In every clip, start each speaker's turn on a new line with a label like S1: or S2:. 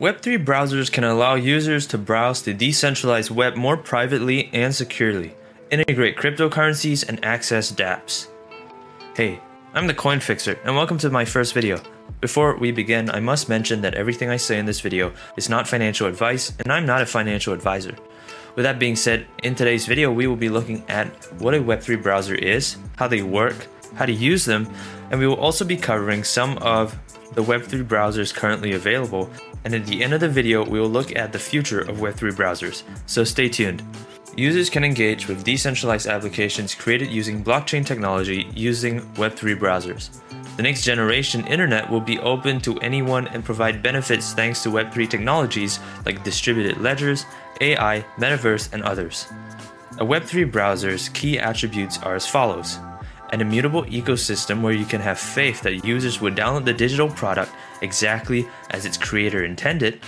S1: Web3 browsers can allow users to browse the decentralized web more privately and securely, integrate cryptocurrencies, and access dApps. Hey, I'm the Coin Fixer, and welcome to my first video. Before we begin, I must mention that everything I say in this video is not financial advice, and I'm not a financial advisor. With that being said, in today's video, we will be looking at what a Web3 browser is, how they work, how to use them, and we will also be covering some of the Web3 browsers currently available and at the end of the video, we will look at the future of Web3 browsers, so stay tuned. Users can engage with decentralized applications created using blockchain technology using Web3 browsers. The next generation internet will be open to anyone and provide benefits thanks to Web3 technologies like distributed ledgers, AI, metaverse, and others. A Web3 browser's key attributes are as follows an immutable ecosystem where you can have faith that users would download the digital product exactly as its creator intended,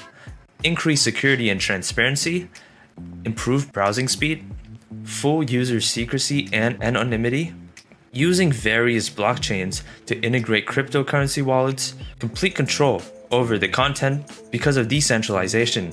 S1: increase security and transparency, improve browsing speed, full user secrecy and anonymity, using various blockchains to integrate cryptocurrency wallets, complete control over the content because of decentralization.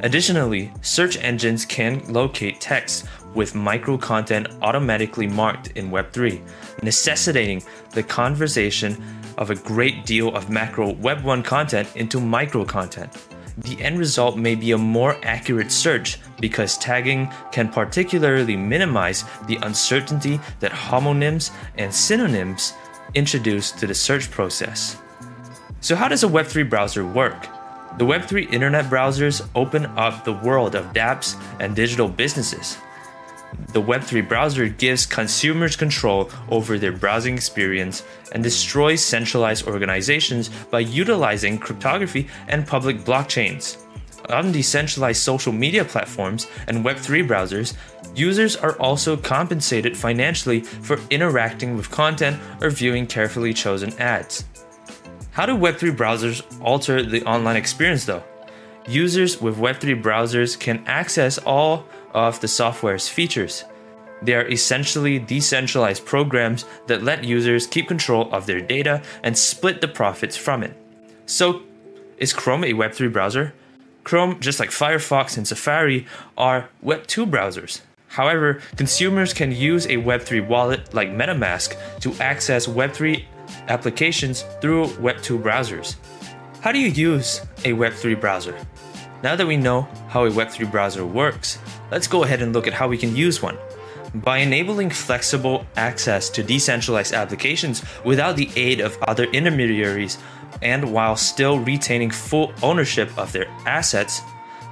S1: Additionally, search engines can locate text with micro content automatically marked in Web3, necessitating the conversation of a great deal of macro Web1 content into micro content. The end result may be a more accurate search because tagging can particularly minimize the uncertainty that homonyms and synonyms introduce to the search process. So, how does a Web3 browser work? The Web3 internet browsers open up the world of dApps and digital businesses. The Web3 browser gives consumers control over their browsing experience and destroys centralized organizations by utilizing cryptography and public blockchains. On decentralized social media platforms and Web3 browsers, users are also compensated financially for interacting with content or viewing carefully chosen ads. How do Web3 browsers alter the online experience though? Users with Web3 browsers can access all of the software's features. They are essentially decentralized programs that let users keep control of their data and split the profits from it. So, is Chrome a Web3 browser? Chrome, just like Firefox and Safari, are Web2 browsers. However, consumers can use a Web3 wallet like MetaMask to access Web3 applications through Web2 browsers. How do you use a Web3 browser? Now that we know how a Web3 browser works, let's go ahead and look at how we can use one. By enabling flexible access to decentralized applications without the aid of other intermediaries and while still retaining full ownership of their assets,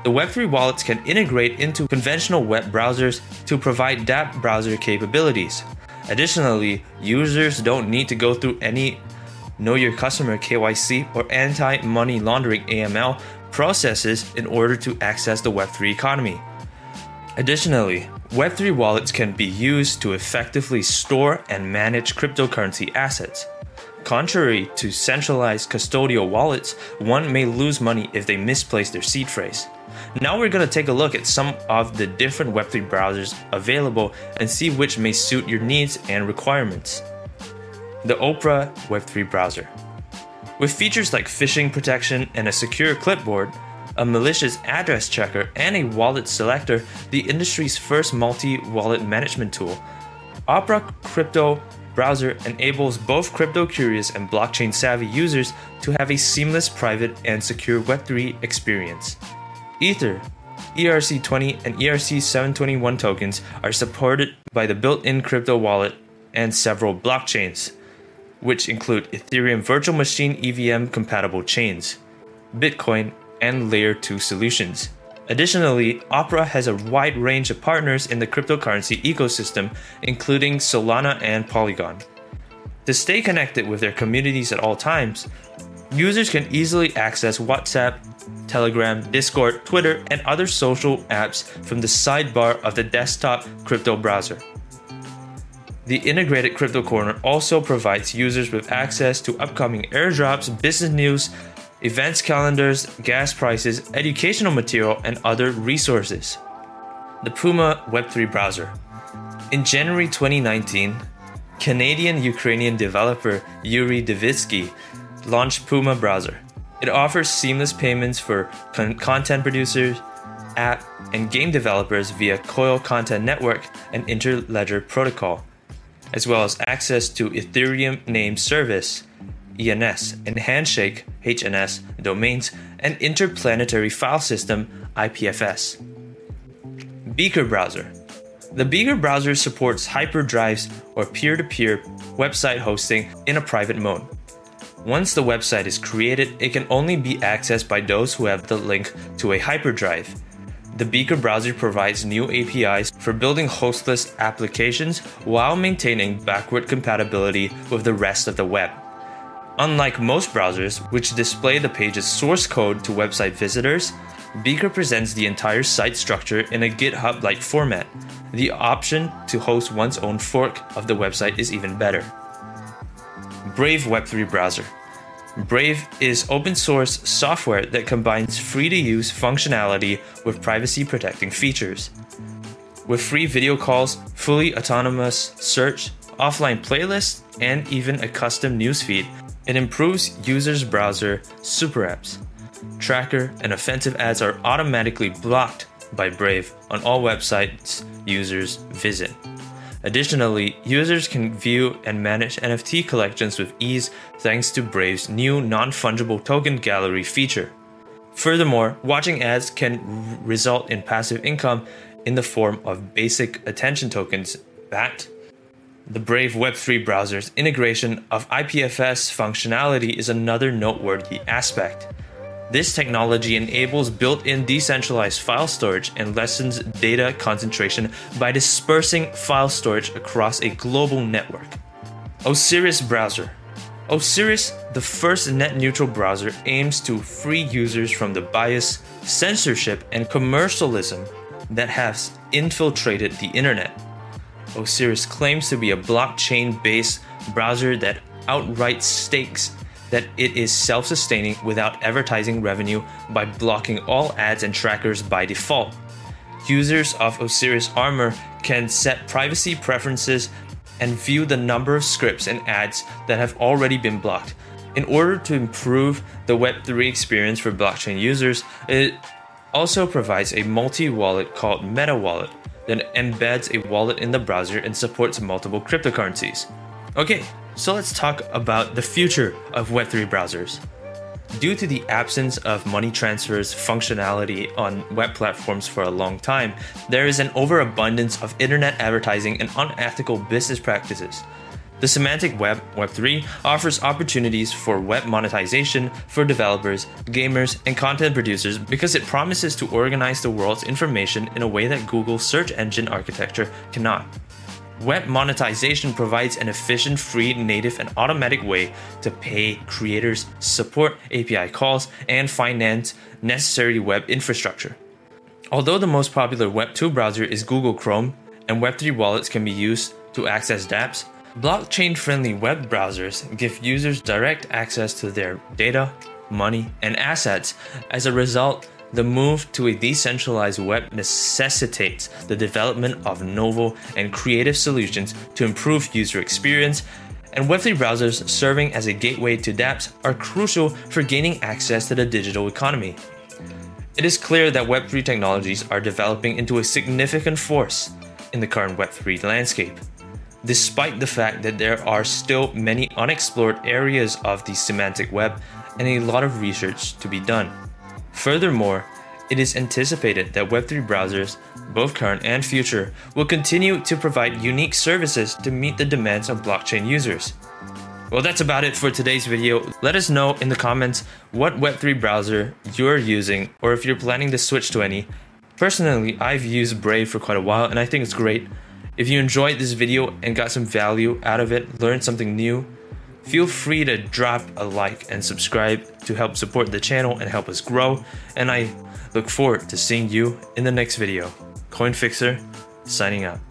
S1: the Web3 wallets can integrate into conventional web browsers to provide dApp browser capabilities. Additionally, users don't need to go through any Know Your Customer KYC or anti money laundering AML processes in order to access the Web3 economy. Additionally, Web3 wallets can be used to effectively store and manage cryptocurrency assets. Contrary to centralized custodial wallets, one may lose money if they misplace their seed phrase. Now we're going to take a look at some of the different Web3 browsers available and see which may suit your needs and requirements. The Opera Web3 browser. With features like phishing protection and a secure clipboard, a malicious address checker, and a wallet selector, the industry's first multi wallet management tool, Opera Crypto browser enables both crypto curious and blockchain savvy users to have a seamless private and secure Web3 experience. Ether, ERC20 and ERC721 tokens are supported by the built in crypto wallet and several blockchains, which include Ethereum Virtual Machine EVM compatible chains, Bitcoin, and Layer 2 solutions. Additionally, Opera has a wide range of partners in the cryptocurrency ecosystem, including Solana and Polygon. To stay connected with their communities at all times, users can easily access WhatsApp, Telegram, Discord, Twitter, and other social apps from the sidebar of the desktop crypto browser. The integrated Crypto Corner also provides users with access to upcoming airdrops, business news, events calendars, gas prices, educational material, and other resources. The Puma Web3 browser. In January 2019, Canadian Ukrainian developer Yuri Dybskiy launched Puma browser. It offers seamless payments for con- content producers, app, and game developers via Coil Content Network and Interledger Protocol, as well as access to Ethereum Name Service ENS and Handshake HNS domains and Interplanetary File System IPFS. Beaker Browser The Beaker browser supports hyperdrives or peer to peer website hosting in a private mode. Once the website is created, it can only be accessed by those who have the link to a hyperdrive. The Beaker browser provides new APIs for building hostless applications while maintaining backward compatibility with the rest of the web. Unlike most browsers, which display the page's source code to website visitors, Beaker presents the entire site structure in a GitHub like format. The option to host one's own fork of the website is even better. Brave Web3 Browser Brave is open source software that combines free to use functionality with privacy protecting features. With free video calls, fully autonomous search, offline playlists, and even a custom newsfeed, it improves users' browser super apps. Tracker and offensive ads are automatically blocked by Brave on all websites users visit. Additionally, users can view and manage NFT collections with ease thanks to Brave's new non fungible token gallery feature. Furthermore, watching ads can result in passive income in the form of basic attention tokens BAT. The Brave Web3 browser's integration of IPFS functionality is another noteworthy aspect. This technology enables built in decentralized file storage and lessens data concentration by dispersing file storage across a global network. Osiris Browser Osiris, the first net neutral browser, aims to free users from the bias, censorship, and commercialism that has infiltrated the internet. Osiris claims to be a blockchain based browser that outright stakes that it is self sustaining without advertising revenue by blocking all ads and trackers by default. Users of Osiris Armor can set privacy preferences and view the number of scripts and ads that have already been blocked. In order to improve the Web3 experience for blockchain users, it also provides a multi wallet called Meta Wallet that embeds a wallet in the browser and supports multiple cryptocurrencies. Okay, so let's talk about the future of Web3 browsers. Due to the absence of money transfers functionality on web platforms for a long time, there is an overabundance of internet advertising and unethical business practices. The Semantic Web, Web3, offers opportunities for web monetization for developers, gamers, and content producers because it promises to organize the world's information in a way that Google's search engine architecture cannot. Web monetization provides an efficient, free, native, and automatic way to pay creators, support API calls, and finance necessary web infrastructure. Although the most popular Web 2 browser is Google Chrome, and Web3 wallets can be used to access dApps, blockchain friendly web browsers give users direct access to their data, money, and assets. As a result, the move to a decentralized web necessitates the development of novel and creative solutions to improve user experience, and Web3 browsers serving as a gateway to dApps are crucial for gaining access to the digital economy. It is clear that Web3 technologies are developing into a significant force in the current Web3 landscape, despite the fact that there are still many unexplored areas of the semantic web and a lot of research to be done. Furthermore, it is anticipated that Web3 browsers, both current and future, will continue to provide unique services to meet the demands of blockchain users. Well, that's about it for today's video. Let us know in the comments what Web3 browser you're using or if you're planning to switch to any. Personally, I've used Brave for quite a while and I think it's great. If you enjoyed this video and got some value out of it, learned something new, Feel free to drop a like and subscribe to help support the channel and help us grow. And I look forward to seeing you in the next video. CoinFixer, signing out.